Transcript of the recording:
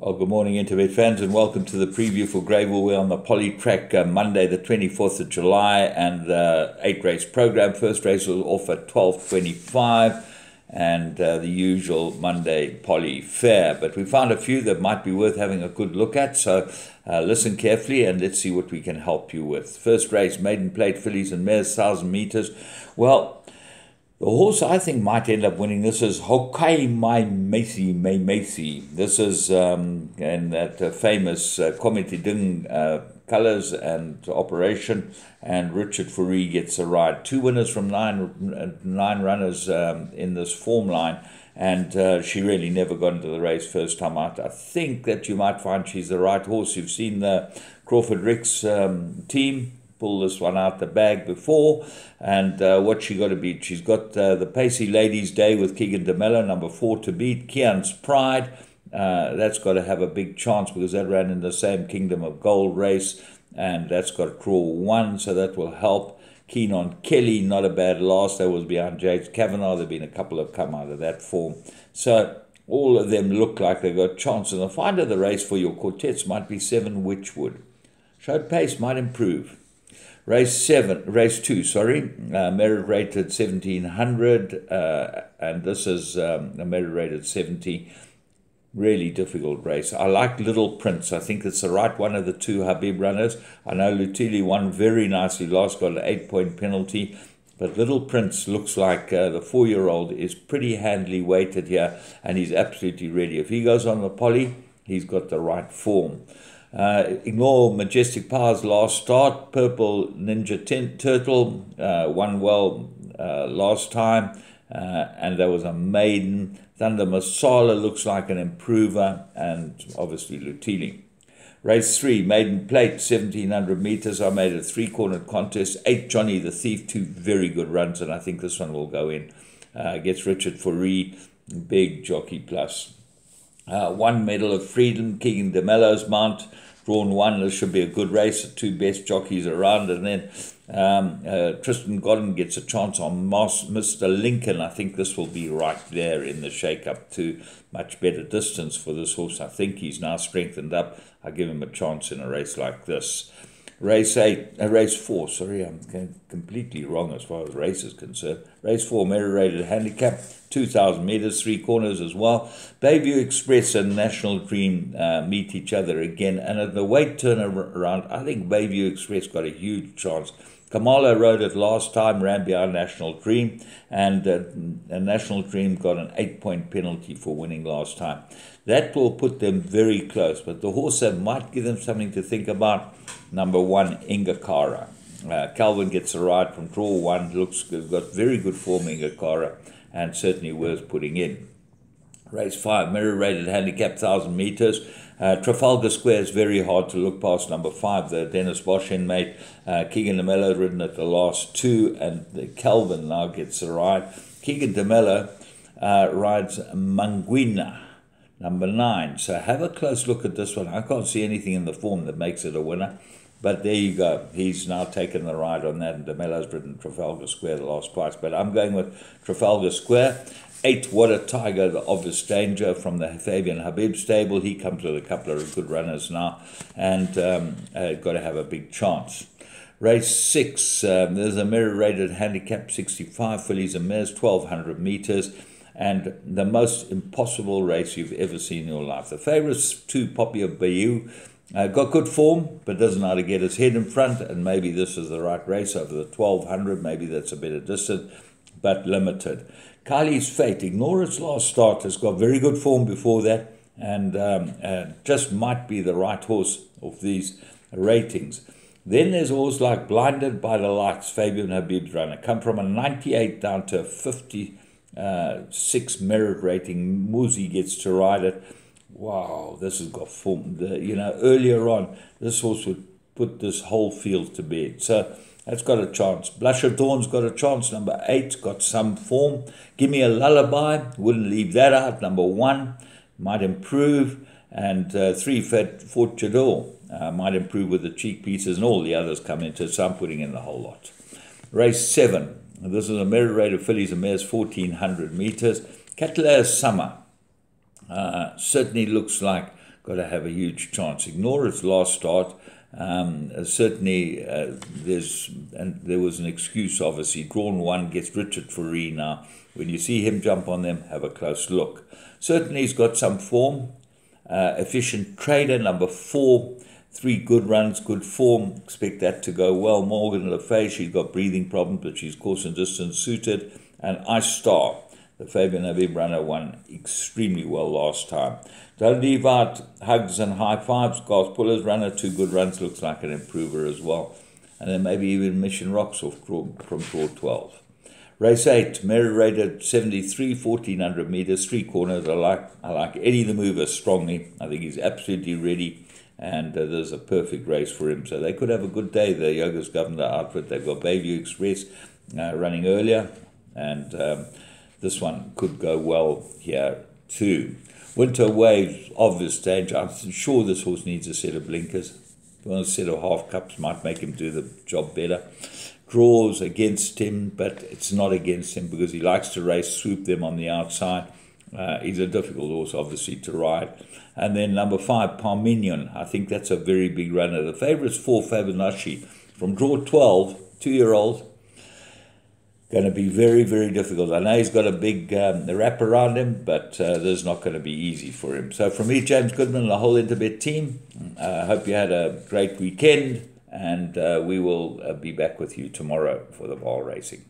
Well, good morning, Interbet fans, and welcome to the preview for Greyville. We're on the Poly Track uh, Monday, the 24th of July, and the eight race program. First race will off at 12.25, and uh, the usual Monday Poly fare. But we found a few that might be worth having a good look at, so uh, listen carefully and let's see what we can help you with. First race, Maiden Plate Fillies and Mares, 1,000 meters. Well, the horse I think might end up winning this is Hokai Mai Macy May Macy. This is um, in that uh, famous uh, Ding uh, colours and operation, and Richard Fourie gets a ride. Two winners from nine nine runners um, in this form line, and uh, she really never got into the race first time out. I think that you might find she's the right horse. You've seen the Crawford Ricks um, team pull this one out the bag before. And uh, what she got to beat? She's got uh, the Pacey Ladies Day with Keagan De Melo, number four to beat. Kian's Pride. Uh, that's got to have a big chance because that ran in the same Kingdom of Gold race, and that's got a crawl one, so that will help. Keen on Kelly, not a bad loss. That was behind James Kavanagh. There have been a couple of come out of that form. So all of them look like they've got chance. And the find of the race for your quartets might be seven Witchwood. Showed pace might improve. Race seven, race two, sorry, uh, merit rated 1700, uh, and this is um, a merit rated 70. Really difficult race. I like Little Prince. I think it's the right one of the two Habib runners. I know Lutili won very nicely last, got an eight point penalty. But Little Prince looks like uh, the four year old is pretty handily weighted here, and he's absolutely ready. If he goes on the poly, he's got the right form. Uh, ignore Majestic Power's last start. Purple Ninja Tin- Turtle uh, won well uh, last time, uh, and there was a maiden. Thunder Masala looks like an improver, and obviously Lutili. Race three, maiden plate, 1700 meters. I made a three cornered contest. Eight Johnny the Thief, two very good runs, and I think this one will go in. Uh, gets Richard Fourie, big jockey plus. Uh, one medal of freedom, Keagan De Melo's mount, drawn one. This should be a good race. The two best jockeys around. And then um, uh, Tristan Godden gets a chance on Mr. Lincoln. I think this will be right there in the shake-up to much better distance for this horse. I think he's now strengthened up. I give him a chance in a race like this. Race eight, uh, race four. Sorry, I'm completely wrong as far as race is concerned. Race four, merit rated handicap, 2,000 meters, three corners as well. Bayview Express and National Dream uh, meet each other again, and at the weight turnaround, I think Bayview Express got a huge chance. Khumalo rode it last time, ran behind National Dream, and uh, National Dream got an eight point penalty for winning last time. That will put them very close, but the horse that might give them something to think about number one, Ingakara. Uh, Calvin gets a ride from draw one, looks good, got very good form, Ingakara, and certainly worth putting in. Race five, mirror rated handicap, 1,000 meters. Uh, Trafalgar Square is very hard to look past number five, the Dennis Bosch inmate, Uh, Keagan De Melo ridden at the last two, and the Calvin now gets a ride. Keagan De Melo uh, rides Manguina number nine. So have a close look at this one. I can't see anything in the form that makes it a winner. But there you go. He's now taken the ride on that, and De Melo's ridden Trafalgar Square the last twice. But I'm going with Trafalgar Square. Eight, What a Tiger, the obvious danger from the Fabian Habib stable. He comes with a couple of good runners now, and um, uh, got to have a big chance. Race six, um, there's a mirror rated handicap 65 fillies and mares, 1200 meters and the most impossible race you've ever seen in your life. The favourites, two Poppy of Bayou, uh, got good form, but doesn't know how to get his head in front, and maybe this is the right race over the 1200, maybe that's a better distance, but limited. Kylie's Fate, ignore its last start, has got very good form before that, and um, uh, just might be the right horse of these ratings. Then there's horse like Blinded by the Lights, Fabian Habib's runner, come from a 98 down to a 50 uh, merit rating. Muzi gets to ride it. Wow, this has got form. The, you know, earlier on, this horse would put this whole field to bed. So that's got a chance. Blush of Dawn's got a chance. Number eight got some form. Give me a lullaby. Wouldn't leave that out. Number one might improve. And uh, three, Fort Chador uh, might improve with the cheek pieces, and all the others come into. it. So I'm putting in the whole lot. Race seven. This is a merit rate of fillies and mares, 1400 meters. Catalea Summer uh, certainly looks like got to have a huge chance. Ignore its last start. Um, certainly, uh, there's and there was an excuse. Obviously, drawn one gets Richard Fourie now. When you see him jump on them, have a close look. Certainly, he's got some form. Uh, efficient trader, number four. Three good runs, good form. Expect that to go well. Morgan Le Fay, she's got breathing problems, but she's course and distance suited. And Ice Star, the Fabian runner, won extremely well last time. Don't hugs and high fives. Garth Puller's runner, two good runs, looks like an improver as well. And then maybe even Mission Rocks off from draw 12. Race 8, Mary rated 73, 1400 meters, three corners. I like, I like Eddie the Mover strongly. I think he's absolutely ready and uh, there's a perfect race for him. So they could have a good day, the Yoga's Governor outfit. They've got Bayview Express uh, running earlier, and um, this one could go well here too. Winter Waves, obvious danger. I'm sure this horse needs a set of blinkers. A set of half cups might make him do the job better. Draws against him, but it's not against him because he likes to race, swoop them on the outside. Uh, he's a difficult horse, obviously, to ride. And then number five, Parmenion. I think that's a very big runner. The favourite's four, Fibonacci. From draw 12, two year old. Going to be very, very difficult. I know he's got a big um, wrap around him, but uh, this is not going to be easy for him. So, from me, James Goodman, and the whole Interbet team, I uh, hope you had a great weekend, and uh, we will uh, be back with you tomorrow for the ball racing.